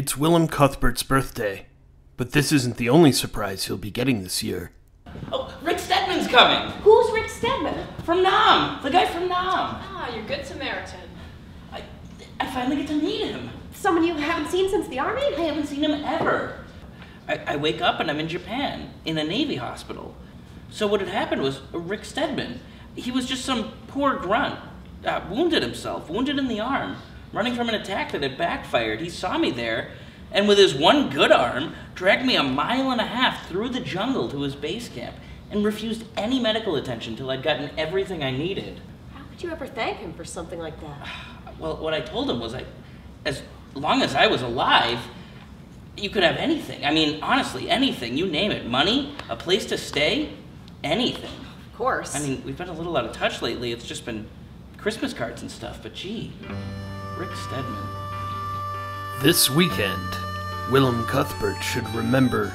It's Willum Cubbert's birthday, but this isn't the only surprise he'll be getting this year. Oh, Rick Steadman's coming! Who's Rick Steadman? From Nam! The guy from Nam! Ah, you're good Samaritan. I, I finally get to meet him. Someone you haven't seen since the army? I haven't seen him ever. I, I wake up and I'm in Japan, in a Navy hospital. So what had happened was Rick Steadman, he was just some poor grunt, uh, wounded himself, wounded in the arm, running from an attack that had backfired. He saw me there, and with his one good arm, dragged me a mile and a half through the jungle to his base camp, and refused any medical attention till I'd gotten everything I needed. How could you ever thank him for something like that? Well, what I told him was I, as long as I was alive, you could have anything. I mean, honestly, anything. You name it. Money, a place to stay, anything. Of course. I mean, we've been a little out of touch lately. It's just been Christmas cards and stuff, but gee, Rick Steadman. This weekend, Willum Cubbert should remember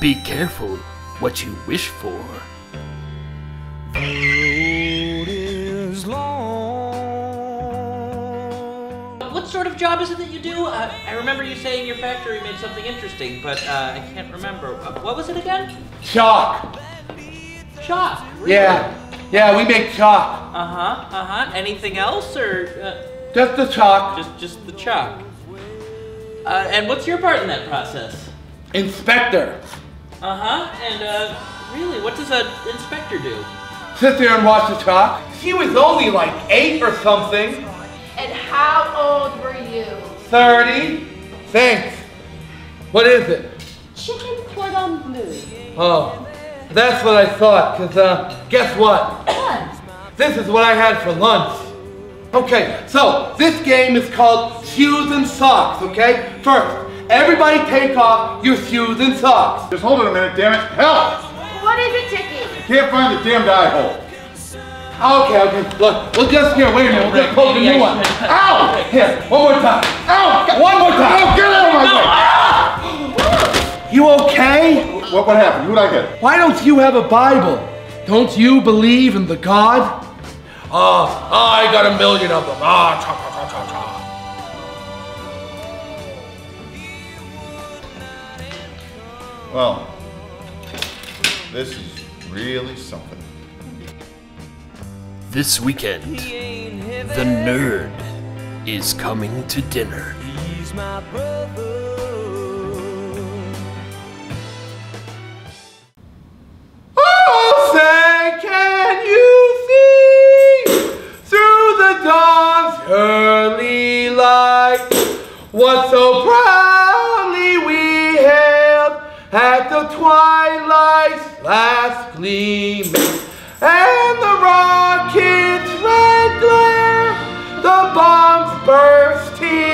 be careful what you wish for. What sort of job is it that you do? Uh, I remember you saying your factory made something interesting, but uh, I can't remember. Uh, what was it again? Chalk. Chalk. Really? Yeah. Yeah, we make chalk. Uh huh. Uh huh. Anything else, or uh, Just the chalk. just just the chalk? Uh, and what's your part in that process? Inspector. Uh huh. And uh, really, what does an inspector do? Sit there and watch the chalk. She was only like eight or something. And how old were you? 30. Thanks. What is it? Chicken cordon bleu. Oh, that's what I thought, because uh, guess what? This is what I had for lunch. Okay, so this game is called Shoes and Socks, okay? First, everybody take off your shoes and socks. Just hold it a minute, damn it. Help! What is it, Dickie? Can't find the damned eye hole. Okay, okay, look, we'll just, here, wait a minute, we'll just poke a new one. should- Ow! Here, one more time. Ow! One more time. Oh, get out of my way! You okay? What, what happened? Who'd I hit? Why don't you have a Bible? Don't you believe in the God? Oh, I got a million of them. Ah, cha cha cha cha cha. Well, this is really something. This weekend, the nerd is coming to dinner. like what so proudly we hailed at the twilight's last gleaming and the rocket's red glare, the bombs bursting.